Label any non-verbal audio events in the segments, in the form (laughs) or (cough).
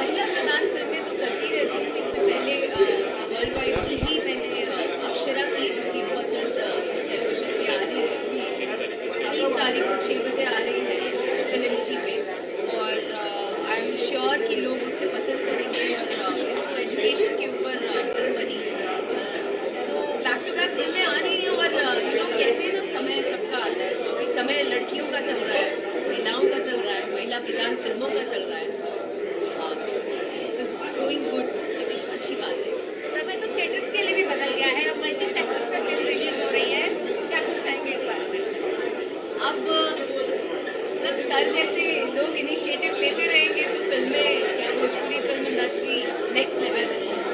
महिला प्रधान फ़िल्में तो करती रहती हूँ। इससे पहले वर्ल्ड वाइड की ही मैंने अक्षरा की जो कि बहुत जल्द मतलब सर जैसे लोग इनिशिएटिव लेते रहेंगे तो फ़िल्में या Bhojpuri film industry next level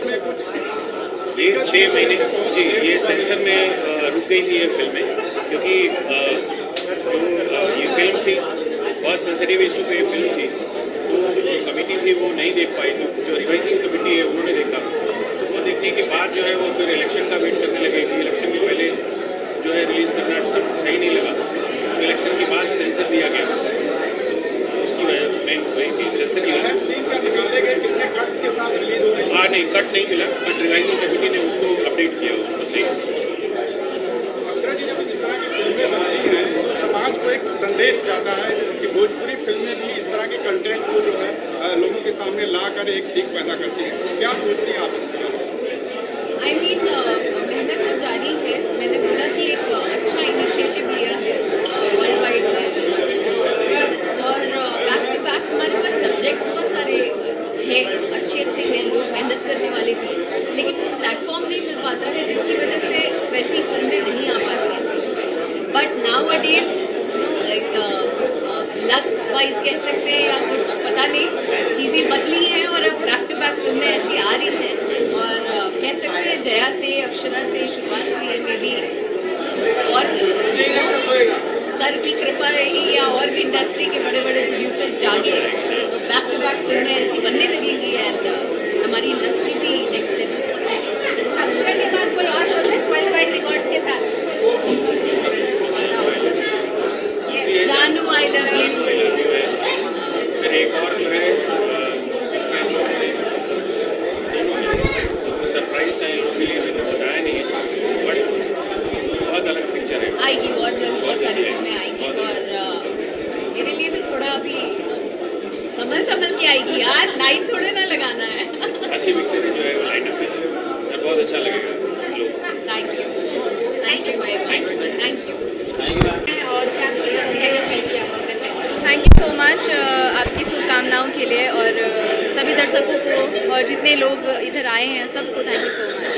ये छः महीने, जी, ये सेंसर में रुक गई थी ये फ़िल्में, क्योंकि जो ये फ़िल्म थी, बहुत सेंसिटिव इशू पे ये फ़िल्म थी तो जो कमेटी थी वो नहीं देख पाई थी जो रिवाइजिंग कमेटी है उन्होंने देखा। वो देखने के बाद जो है वो फिर इलेक्शन का वेट करने लगे, कि इलेक्शन के पहले जो है रिलीज़ करना सही नहीं लगा। इलेक्शन के बाद सेंसर दिया गया। तो उसकी वजह मेन वही थी सेंसर की वजह इसके साथ रिलीज़ हो रही है। हाँ नहीं कट नहीं मिला बट रिवाइजिंग कमिटी ने उसको अपडेट किया उसको सही अक्षरा जी जब इस तरह की फ़िल्में बनती हैं तो समाज को एक संदेश जाता है कि भोजपुरी फ़िल्में भी इस तरह के कंटेंट को जो है लोगों के सामने ला कर एक सीख पैदा करती है। क्या सोचती हैं आप इसके बारे आई मीन मेहनत तो जारी है। मैंने बोला कि एक अच्छा इनिशिएटिव लिया है वर्ल्ड वाइड और बैक टू बैक हमारे पास सब्जेक्ट बहुत सारे हैं अच्छे अच्छे हैं लोग मेहनत करने वाले भी हैं लेकिन वो प्लेटफॉर्म नहीं मिल पाता है जिसकी वजह से वैसी फ़िल्में नहीं आ पाती हैं but nowadays luck wise कह सकते हैं या कुछ पता नहीं चीज़ें बदली हैं और अब बैक टू बैक फ़िल्में ऐसी आ रही हैं। और uh, कह सकते हैं जया से अक्षरा से शुरुआत हुई है मेरी और सर की कृपा रही या और भी इंडस्ट्री के बड़े बड़े प्रोड्यूसर्स जागे। बैक टू बैक फ़िल्में ऐसी बनने लगेंगी एंड हमारी इंडस्ट्री भी नेक्स्ट लेवल पहुंचेगी अक्षरा के बाद कोई और प्रोजेक्ट वर्ल्ड वाइड रिकॉर्ड्स के साथ सर बताओ सर जानू आई लव यू फिर एक और जो है अ, इसमें हम लोगों ने दोनों सरप्राइज़ था इन लोगों के लिए मैंने बताया नहीं बट बहुत अलग पिक्चर है आएगी बहुत जल्द बहुत सारी फ़िल्में आएँगी और अ, मेरे लिए तो थोड़ा अभी संभल संभल के आएगी यार लाइन थोड़े ना लगाना है अच्छी पिक्चर है जो है वो लाइन अप है और बहुत अच्छा लगेगा लोग thank you thank you so much thank you और क्या कहना चाहिए आप थैंक यू सो मच आपकी शुभकामनाओं के लिए और सभी दर्शकों को और जितने लोग इधर आए हैं, सबको thank you so much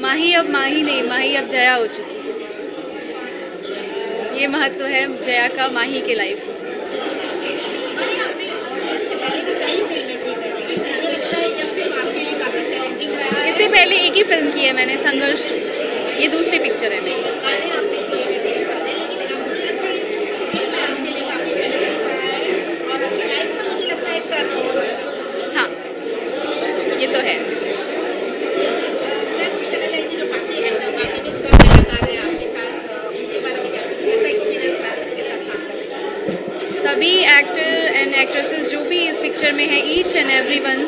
Mahi अब माही नहीं, माही अब जया हो चुकी है। ये महत्व है जया का, माही के लाइफ इससे पहले एक ही फ़िल्म की है मैंने, संघर्ष ये दूसरी पिक्चर है मेरी गाने आपने किए हैं मेरे साथ लेकिन अब मुझे लगता है ये फ़िल्म आपके लिए काफ़ी चैलेंजिंग रहा है और आपकी लाइफ में मुझे लगता है एक टर्न ओवर है हाँ ये तो है क्या कुछ कहना चाहेंगे जो बाकी है बाकी जो फ़िल्म कलाकार हैं आपके साथ उनके बारे में क्या कैसा एक्सपीरियंस रहा सबके साथ काम है। सभी एक्टर एंड एक्ट्रेसेस जो भी इस पिक्चर में हैं ईच एंड एवरी वन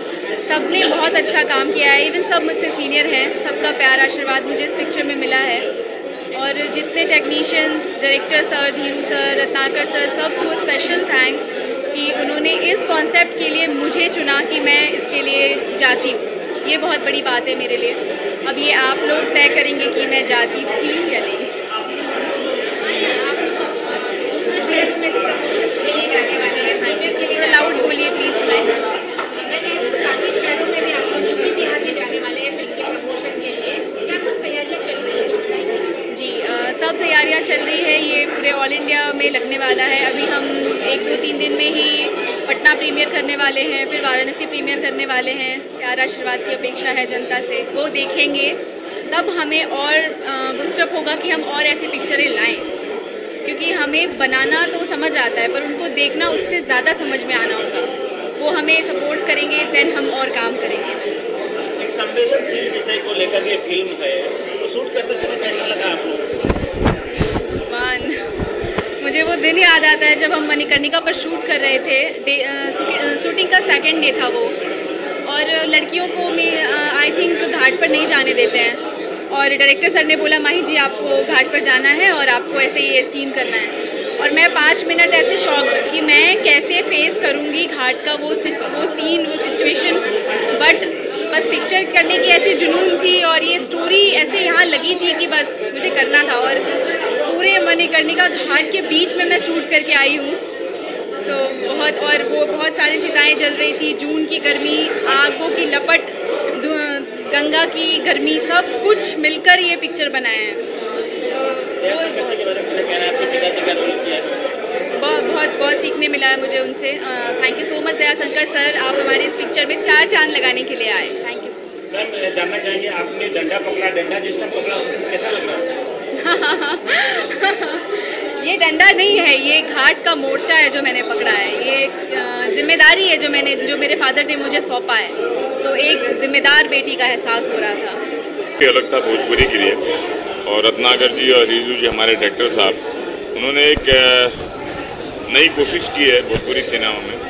सबने बहुत अच्छा काम किया है। इवन सब मुझसे सीनियर हैं, सबका प्यार आशीर्वाद मुझे इस पिक्चर में मिला है। और जितने technicians director sir Dhiru sir Ratnakar sir सबको स्पेशल थैंक्स कि उन्होंने इस कॉन्सेप्ट के लिए मुझे चुना कि मैं इसके लिए जाती हूँ। ये बहुत बड़ी बात है मेरे लिए। अब ये आप लोग तय करेंगे कि मैं जाती थी या नहीं। लाउड बोलिए प्लीज़ मैं। हूँ बाकी शहरों में भी आप लोग यूपी बिहार में जाने वाले हैं फ़िल्म के प्रमोशन के लिए। क्या कुछ तैयारियाँ चल रही है? कुछ बताइए जी सब तैयारियाँ चल रही है। ये पूरे ऑल इंडिया में लगने वाला है। अभी हम एक दो तीन दिन में ही पटना प्रीमियर करने वाले हैं, फिर वाराणसी प्रीमियर करने वाले हैं। प्यार आशीर्वाद की अपेक्षा है जनता से। वो देखेंगे। तब हमें और बूस्टअप होगा कि हम और ऐसी पिक्चरें लाएँ। क्योंकि हमें बनाना तो समझ आता है, पर उनको देखना, उससे ज़्यादा समझ में आना होगा। वो हमें सपोर्ट करेंगे देन हम और काम करेंगे। एक संवेदनशील विषय को लेकर ये फ़िल्म है। तो शूट करते समय कैसा लगा आप लोगों को भगवान मुझे वो दिन याद आता है जब हम मणिकर्णिका पर शूट कर रहे थे। शूटिंग का सेकंड डे था वो। और लड़कियों को मैं आई थिंक घाट पर नहीं जाने देते हैं। और डायरेक्टर सर ने बोला, माही जी, आपको घाट पर जाना है और आपको ऐसे ये सीन करना है। और मैं पाँच मिनट ऐसे शौक कि मैं कैसे फेस करूँगी घाट का वो वो सीन वो सिचुएशन बट बस पिक्चर करने की ऐसी जुनून थी और ये स्टोरी ऐसे यहाँ लगी थी कि बस मुझे करना था और पूरे मणिकर्णिका घाट के बीच में मैं शूट करके आई हूँ। तो बहुत और वो बहुत सारी चिताएँ जल रही थी, जून की गर्मी, आगों की लपट गंगा की गर्मी, सब कुछ मिलकर ये पिक्चर बनाया है। बहुत बहुत बहुत सीखने मिला है मुझे उनसे। Thank you so much Daya Shankar sir, आप हमारे इस पिक्चर में चार चाँद लगाने के लिए आए। थैंक यू सर जानना चाहेंगे आपने डंडा पकड़ा, डंडा जिस टाइम पकड़ा, कैसा लग? रहा है (laughs) ये डंडा नहीं है, ये घाट का मोर्चा है जो मैंने पकड़ा है। ये ज़िम्मेदारी है जो मैंने, जो मेरे फादर ने मुझे सौंपा है। तो एक जिम्मेदार बेटी का एहसास हो रहा था। अलग था भोजपुरी के लिए। और रत्नाकर जी और रिजू जी हमारे डायरेक्टर साहब, उन्होंने एक नई कोशिश की है भोजपुरी सिनेमा में।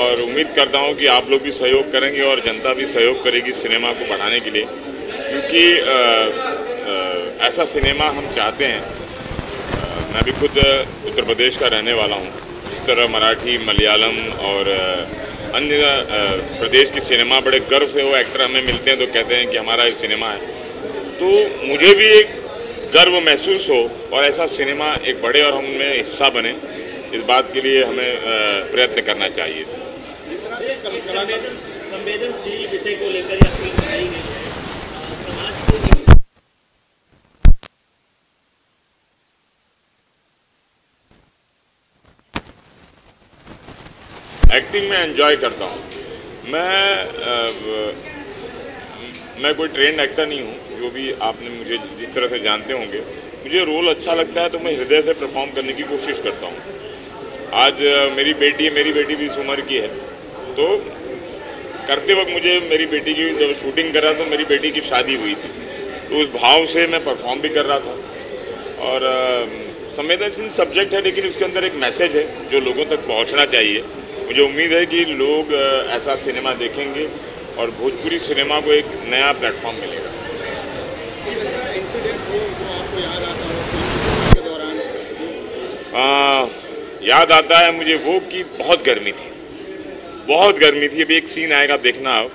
और उम्मीद करता हूँ कि आप लोग भी सहयोग करेंगे और जनता भी सहयोग करेगी सिनेमा को बढ़ाने के लिए। क्योंकि ऐसा सिनेमा हम चाहते हैं। मैं भी खुद उत्तर प्रदेश का रहने वाला हूँ। जिस तरह मराठी, मलयालम और अन्य प्रदेश की सिनेमा बड़े गर्व से वो एक्टर हमें मिलते हैं तो कहते हैं कि हमारा ये सिनेमा है। तो मुझे भी एक गर्व महसूस हो और ऐसा सिनेमा एक बड़े और हम हिस्सा बने। इस बात के लिए हमें प्रयत्न करना चाहिए। संवेदनशील विषय को लेकर यह फ़िल्म बनाई गई है समाज को एक एक्टिंग में एंजॉय करता हूँ। मैं व- मैं कोई ट्रेंड एक्टर नहीं हूँ, जो भी आपने मुझे जिस तरह से जानते होंगे। मुझे रोल अच्छा लगता है तो मैं हृदय से परफॉर्म करने की कोशिश करता हूँ। आज मेरी बेटी है, मेरी बेटी भी इस उम्र की है। तो करते वक्त मुझे मेरी बेटी की जब शूटिंग कर रहा तो मेरी बेटी की शादी हुई थी। तो उस भाव से मैं परफॉर्म भी कर रहा था। और संवेदनशील सब्जेक्ट है, लेकिन उसके अंदर एक मैसेज है, जो लोगों तक पहुँचना चाहिए। मुझे उम्मीद है कि लोग ऐसा सिनेमा देखेंगे और भोजपुरी सिनेमा को एक नया प्लेटफॉर्म मिलेगा। आ, याद आता है मुझे वो कि बहुत गर्मी थी। बहुत गर्मी थी। अभी एक सीन आएगा देखना आप।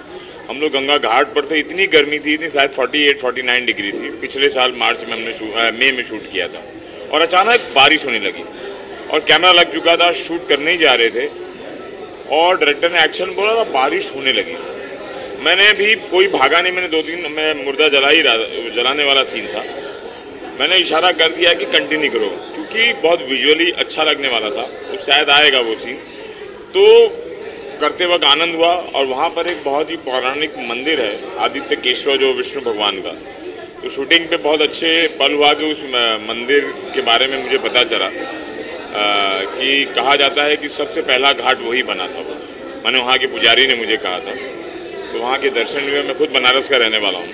हम लोग गंगा घाट पर थे इतनी गर्मी थी इतनी शायद 48 49 डिग्री थी। पिछले साल मार्च में हमने मई में शूट किया था। और अचानक बारिश होने लगी। और कैमरा लग चुका था शूट करने ही जा रहे थे। और डायरेक्टर ने एक्शन बोला था, बारिश होने लगी। मैंने भी कोई भागा नहीं, मैंने दो तीन, मैं मुर्दा जला ही रहा, जलाने वाला सीन था। मैंने इशारा कर दिया कि कंटिन्यू करो, क्योंकि बहुत विजुअली अच्छा लगने वाला था तो शायद आएगा वो सीन तो करते वक्त आनंद हुआ, और वहाँ पर एक बहुत ही पौराणिक मंदिर है, आदित्य केशव जो विष्णु भगवान का। तो शूटिंग पे बहुत अच्छे पल हुआ कि उस मंदिर के बारे में मुझे पता चला। कि कहा जाता है कि सबसे पहला घाट वही बना था वो। मैंने वहाँ के पुजारी ने मुझे कहा था। तो वहाँ के दर्शन हुए मैं खुद बनारस का रहने वाला हूँ।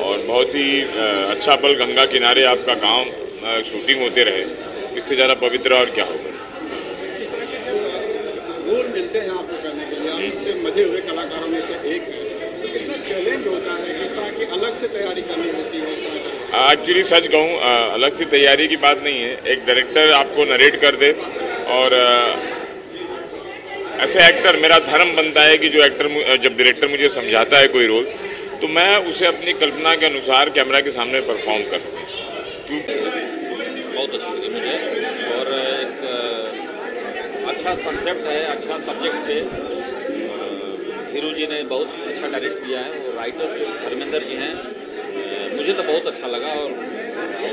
और बहुत ही अच्छा पल गंगा किनारे आपका गाँव शूटिंग होते रहे। इससे ज़्यादा पवित्र और क्या होगा? मिलते हैं आपको करने के लिए आप मज़े हुए कलाकारों में से एक है। तो कितना चैलेंज होता है अलग से तैयारी करनी होती है एक्चुअली सच कहूँ अलग से तैयारी की बात नहीं है। एक डायरेक्टर आपको नरेट कर दे और ऐसे एक्टर मेरा धर्म बनता है कि जो एक्टर जब डायरेक्टर मुझे समझाता है कोई रोल तो मैं उसे अपनी कल्पना के अनुसार कैमरा के सामने परफॉर्म कर बहुत अच्छी लगी मुझे। और एक अच्छा कंसेप्ट है अच्छा सब्जेक्ट है। धीरू जी ने बहुत अच्छा डायरेक्ट किया है और राइटर धर्मेंद्र जी हैं। मुझे तो बहुत अच्छा लगा और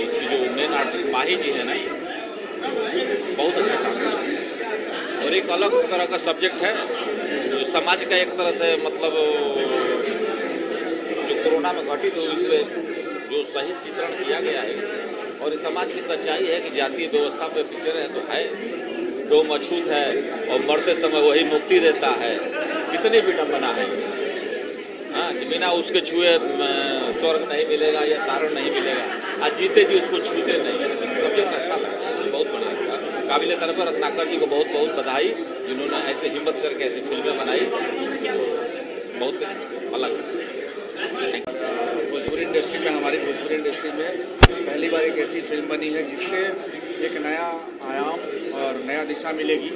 इसकी जो मेन आर्टिस्ट माही जी है ना, बहुत अच्छा काम किया। और एक अलग तरह का सब्जेक्ट है, जो समाज का एक तरह से मतलब जो कोरोना में घटित हुई उस पर जो सही चित्रण किया गया है। और इस समाज की सच्चाई है कि जातीय व्यवस्था पे पिक्चर है तो है डोम मछूत है और मरते समय वही मुक्ति देता है। कितनी विडम्बना है हाँ कि बिना उसके छुए स्वर्ग नहीं मिलेगा या तारण नहीं मिलेगा। आज जीते जी उसको छूते नहीं सब्जेक्ट अच्छा लगा। बहुत बढ़िया लगा। काबिल तरफ़ रत्नाकर जी को बहुत बहुत बधाई, जिन्होंने ऐसे हिम्मत करके ऐसी फ़िल्में बनाई। बहुत अलग। भोजपुरी इंडस्ट्री में, हमारी भोजपुरी इंडस्ट्री में पहली बार एक ऐसी फ़िल्म बनी है, जिससे एक नया आयाम और नया दिशा मिलेगी।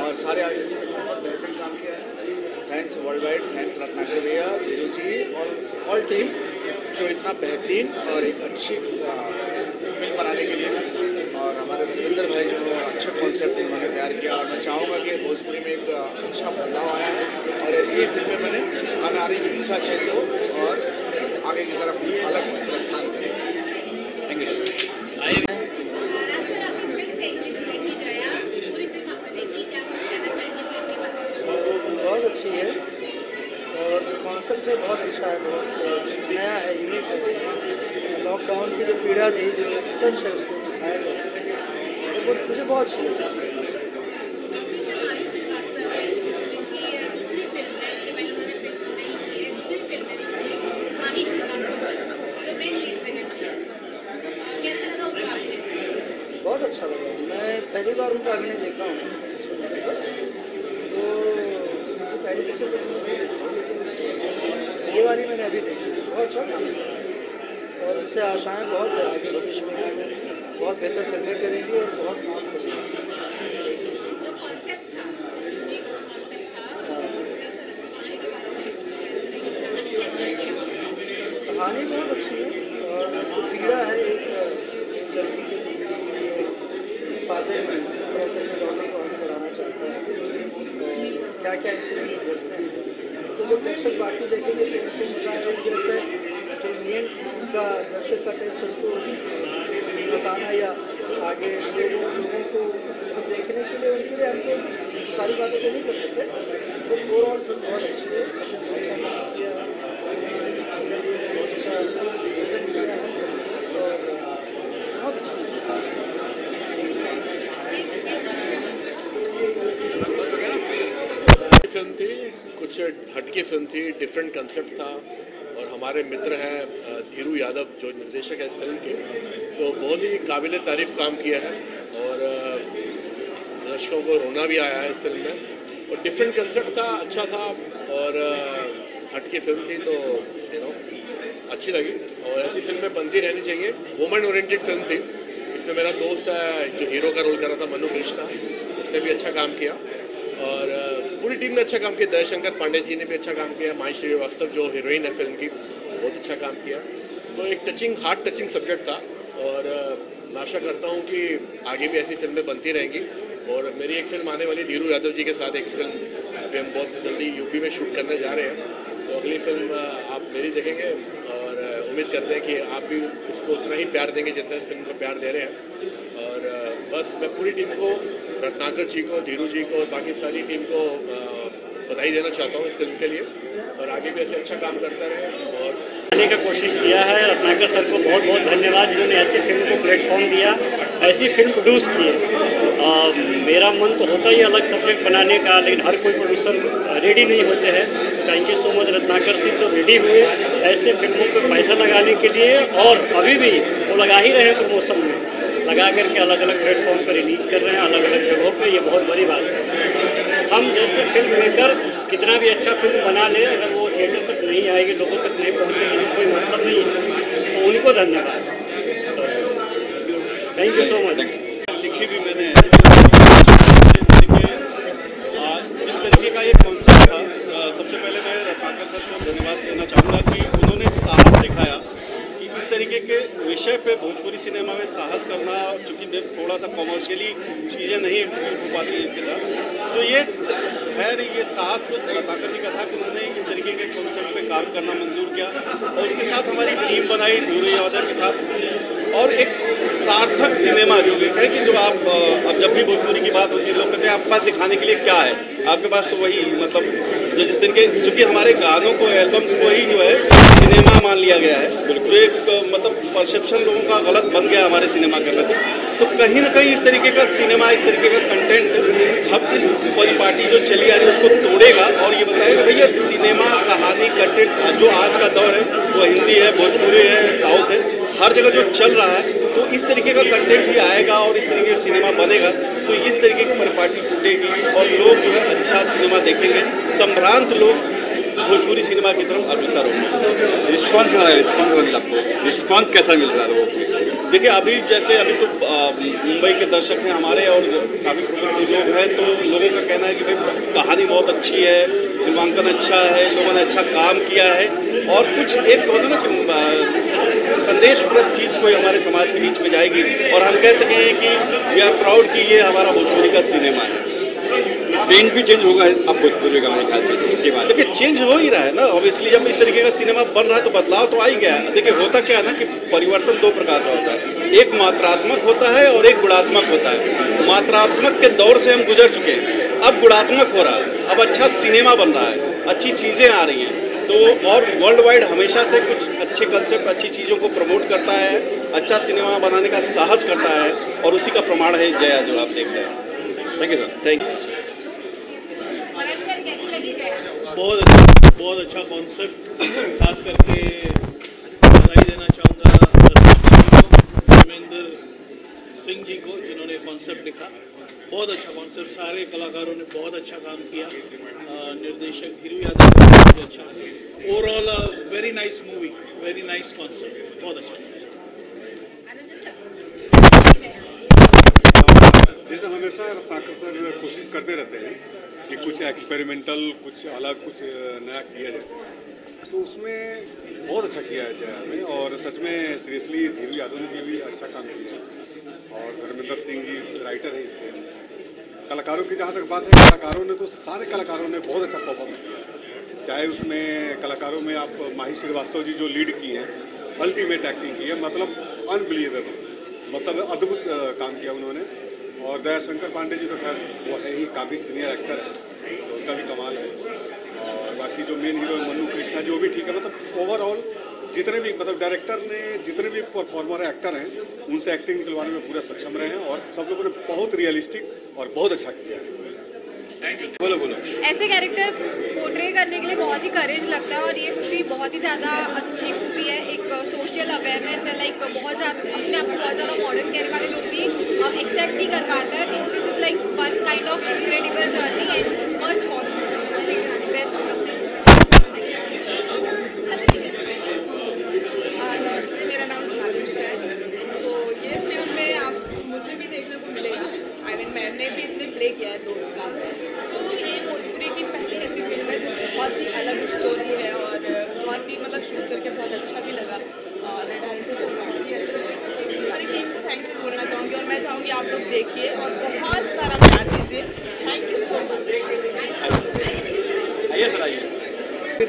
और सारे आर्टिस्ट ने बहुत बेहतरीन काम किया है thanks world wide thanks Ratnakar भैया धीरू जी और ऑल टीम जो इतना बेहतरीन और एक अच्छी फ़िल्म बनाने के लिए। और हमारे रविंदर भाई जो अच्छा कॉन्सेप्ट उन्होंने तैयार किया, और मैं चाहूँगा कि भोजपुरी में एक अच्छा बदलाव आया है। और ऐसी ही फ़िल्में बने आगे आने की दिशा चेंज हो और आगे की तरफ़ अलग ये वाली मैंने अभी देखी बहुत अच्छा छोटी और उससे आशाएँ बहुत है आगे भविष्य में बहुत बेहतर तजर्बे करेंगी और बहुत काम करेंगी कहानी बहुत अच्छी है और तो पीड़ा है एक लड़की के ज़िंदगी में फादर में इस तरह से डॉक्टर को आगे बढ़ाना चाहता है। क्या क्या इंसिडेंट्स तो दर्शक बाकी देखेंगे तो उससे लगता है जो मेन उनका दर्शक का टेस्ट उसको बताना या आगे लोगों लोगों को तो देखने के लिए, उनके लिए हमको सारी बातें तो नहीं कर सकते तो ओवरऑल फ़िल्म बहुत अच्छी है सबने बहुत अच्छा काम किया बहुत अच्छा प्रेजेंट किया है और बहुत अच्छी फ़िल्म थी कुछ हटके फ़िल्म थी डिफरेंट कंसेप्ट था। और हमारे मित्र हैं धीरू यादव, जो निर्देशक है इस फ़िल्म के। तो बहुत ही काबिल तारीफ़ काम किया है। और दर्शकों को रोना भी आया है इस फ़िल्म में। और डिफरेंट कंसेप्ट था अच्छा था। और हटके फ़िल्म थी तो यू नो अच्छी लगी। और ऐसी फ़िल्में बनती रहनी चाहिए। वुमेन ओरिएंटेड फ़िल्म थी। इसमें मेरा दोस्त है जो हीरो का रोल कर रहा था, मनु कृष्णा, उसने भी अच्छा काम किया। और पूरी टीम ने अच्छा काम किया। दयाशंकर पांडे जी ने भी अच्छा काम किया। माही श्रीवास्तव जो हीरोइन है फ़िल्म की, बहुत अच्छा काम किया। तो एक टचिंग हार्ट टचिंग सब्जेक्ट था। और मैं आशा करता हूँ कि आगे भी ऐसी फ़िल्में बनती रहेंगी। और मेरी एक फ़िल्म आने वाली धीरू यादव जी के साथ एक फ़िल्म भी हम बहुत जल्दी यूपी में शूट करने जा रहे हैं। तो अगली फ़िल्म आप मेरी देखेंगे। और उम्मीद करते हैं कि आप भी इसको उतना ही प्यार देंगे जितना इस फ़िल्म को प्यार दे रहे हैं। और बस मैं पूरी टीम को रत्नाकर जी को, धीरू जी को और बाकी सारी टीम को बधाई देना चाहता हूँ इस फ़िल्म के लिए। और आगे भी ऐसे अच्छा काम करता रहे और करने का कोशिश किया है। रत्नाकर सर को बहुत बहुत धन्यवाद। जिन्होंने ऐसी फ़िल्म को प्लेटफॉर्म दिया, ऐसी फ़िल्म प्रोड्यूस की मेरा मन तो होता ही अलग सब्जेक्ट बनाने का, लेकिन हर कोई प्रोड्यूसर रेडी नहीं होते हैं। Thank you so much Ratnakar Singh जो रेडी हुए ऐसे फ़िल्मों पर पैसा लगाने के लिए और अभी भी वो लगा ही रहे प्रमोशन में। लगा करके अलग अलग प्लेटफॉर्म पर रिलीज़ कर रहे हैं अलग अलग जगहों पे, ये बहुत बड़ी बात है। हम जैसे फ़िल्म मेकर कितना भी अच्छा फ़िल्म बना ले, अगर वो थिएटर तक नहीं आएगी, लोगों तक नहीं पहुँचेगी कोई मतलब नहीं है। तो उनको धन्यवाद। थैंक यू सो मच लिखी भी मैंने देखिए आ, जिस तरीके का ये कॉन्सेप्ट था आ, सबसे पहले मैं रत्नाकर सर को धन्यवाद देना चाहूँगा कि उन्होंने साहस दिखाया कि इस तरीके के विषय पे भोजपुरी सिनेमा में साहस करना, चूँकि मैं थोड़ा सा कॉमर्शियली चीज़ें नहीं एग्जीक्यूट हो पाती हैं इसके साथ तो ये खैर ये साहस रत्नाकर जी का था कि उन्होंने इस तरीके के कॉन्सेप्ट पे काम करना मंजूर किया और उसके साथ हमारी टीम बनाई धीरू यादव के साथ। और एक सार्थक सिनेमा जो है कि जो आप अब जब भी भोजपुरी की बात होती है, लोग कहते हैं, आपके पास दिखाने के लिए क्या है? आपके पास तो वही मतलब जो जिस तरीके चूँकि हमारे गानों को एल्बम्स को ही जो है सिनेमा मान लिया गया है। तो एक मतलब परसेप्शन लोगों का गलत बन गया हमारे सिनेमा के प्रति। तो कहीं ना कहीं इस तरीके का सिनेमा इस तरीके का कंटेंट हम इस परिपाटी जो चली आ रही है, उसको तोड़ेगा। और ये बताएगा भैया सिनेमा कहानी कंटेंट जो आज का दौर है, वो हिंदी है, भोजपुरी है, साउथ है। हर जगह जो चल रहा है तो इस तरीके का कंटेंट ही आएगा और इस तरीके का सिनेमा बनेगा। तो इस तरीके की परिपाटी टूटेगी और लोग जो है अच्छा सिनेमा देखेंगे। संभ्रांत लोग भोजपुरी सिनेमा की तरफ़ अग्रसर होंगे। रिस्पॉन्स क्या रिस्पॉन्स मिला आपको रिस्पॉन्स कैसा मिल रहा है लोगों को? देखिए अभी जैसे अभी तो मुंबई के दर्शक हैं हमारे और काफ़ी प्रोग्राम लोग हैं तो लोगों का कहना है कि भाई कहानी बहुत अच्छी है फिल्मांकन अच्छा है लोगों ने अच्छा काम किया है। और कुछ एक होता ना कि संदेशप्रद चीज़ कोई हमारे समाज के बीच में जाएगी और हम कह सकें कि वी आर प्राउड कि ये हमारा भोजपुरी का सिनेमा है। ट्रेंड भी चेंज होगा अब भोजपुरी का मेरे ख्याल से इसके बाद। देखिए चेंज हो ही रहा है ना। ऑब्वियसली जब इस तरीके का सिनेमा बन रहा है तो बदलाव तो आ ही गया है देखिए होता क्या है ना कि परिवर्तन दो प्रकार का होता है। एक मात्रात्मक होता है और एक गुणात्मक होता है। मात्रात्मक के दौर से हम गुजर चुके हैं। अब गुणात्मक हो रहा है। अब अच्छा सिनेमा बन रहा है। अच्छी चीज़ें आ रही हैं। तो और वर्ल्ड वाइड हमेशा से कुछ अच्छे कंसेप्ट अच्छी चीज़ों को प्रमोट करता है अच्छा सिनेमा बनाने का साहस करता है और उसी का प्रमाण है जया जो आप देख रहे हैं। Thank you sir thank you बहुत अच्छा बहुत अच्छा कॉन्सेप्ट खास करके बधाई देना चाहूँगा धर्मेंद्र सिंह जी को, जिन्होंने कॉन्सेप्ट लिखा। बहुत अच्छा कॉन्सेप्ट सारे कलाकारों ने बहुत अच्छा काम किया। निर्देशक धीरू यादव बहुत अच्छा overall very nice movie very nice concept बहुत अच्छा। जैसे हमेशा सर कोशिश करते रहते हैं कि कुछ एक्सपेरिमेंटल कुछ अलग, कुछ नया किया जाए। तो उसमें बहुत अच्छा किया है जया ने और सच में सीरियसली धीरू यादव जी भी अच्छा काम किया है। और धर्मेंद्र सिंह जी राइटर हैं इसके। कलाकारों की जहाँ तक बात है, कलाकारों ने तो सारे कलाकारों ने बहुत अच्छा परफॉर्म किया चाहे उसमें कलाकारों में आप माही श्रीवास्तव जी जो लीड की हैं अल्टीमेट एक्टिंग की है मतलब अनबिलीवेबल मतलब अद्भुत काम किया उन्होंने। और दयाशंकर पांडे जी तो खैर, वो है ही काफ़ी सीनियर एक्टर है तो उनका भी कमाल है। और बाकी जो मेन हीरो मनु कृष्णा जी, वो भी ठीक है। मतलब ओवरऑल जितने भी मतलब डायरेक्टर ने जितने भी परफॉर्मर एक्टर हैं उनसे एक्टिंग निकलवाने में पूरा सक्षम रहे हैं और सब लोगों ने बहुत रियलिस्टिक और बहुत अच्छा किया है। बोलो बोलो। ऐसे कैरेक्टर पोर्ट्रे करने के लिए बहुत ही करेज लगता है और ये मूवी बहुत ही ज़्यादा अच्छी मूवी है। एक सोशल अवेयरनेस है लाइक बहुत ज़्यादा अपने आप को बहुत ज़्यादा मॉडर्न कहने वाले लोग भी एक्सेप्ट नहीं कर पाते हैं। तो this is like one kind of incredible journey and must watch seriously best नमस्ते मेरा नाम सालिश है सो ये फ़िल्म में आप मुझे भी देखने को मिलेगा आई मीन मैंने भी इसमें प्ले किया है दोस्त का सो ये भोजपुरी की पहली ऐसी फ़िल्म है जो बहुत ही अलग स्टोरी है और बहुत ही मतलब शूट करके बहुत अच्छा भी लगा। और डायरेक्टर सब बहुत ही अच्छे हैं। सारी टीम को थैंक यू बोलना चाहूँगी और मैं चाहूँगी आप लोग देखिए और बहुत सारा प्यार दीजिए। थैंक यू सो मच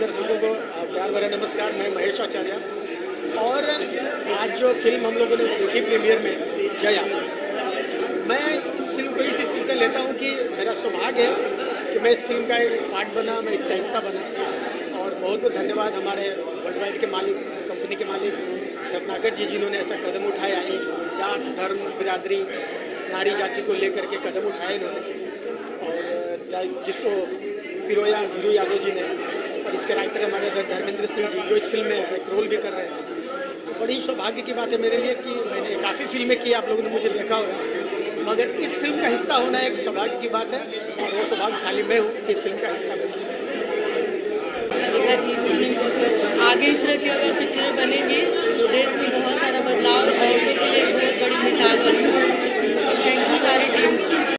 दर्शकों को प्यार भरा नमस्कार, मैं महेश आचार्य। और आज जो फ़िल्म हम लोगों ने देखी प्रीमियर में, जया मैं इस फ़िल्म को इस चीज़ से लेता हूँ कि मेरा सौभाग्य है कि मैं इस फ़िल्म का एक पार्ट बना, मैं इसका हिस्सा बना। और बहुत बहुत धन्यवाद हमारे वर्ल्ड वाइड के मालिक कंपनी के मालिक, रत्नाकर जी, जिन्होंने ऐसा कदम उठाया, एक जात, धर्म, बिरादरी, नारी जाति को लेकर के कदम उठाया इन्होंने। और जिसको पिरोया धीरू यादव जी ने, और इसके राइटर हमारे धर्मेंद्र सिंह जी, जो इस फ़िल्म में एक रोल भी कर रहे हैं। तो बड़ी सौभाग्य की बात है मेरे लिए कि मैंने काफ़ी फ़िल्में की आप लोगों ने मुझे देखा होगा। मगर इस फ़िल्म का हिस्सा होना एक सौभाग्य की बात है, और वो सौभाग्यशाली मैं हूँ इस फ़िल्म का हिस्सा मैं आगे इस तरह की अगर पिक्चरें बनेंगी तो देश में बहुत सारा बदलाव और बड़ी मिसाल बनेगी। तो थैंक यू सारी टीम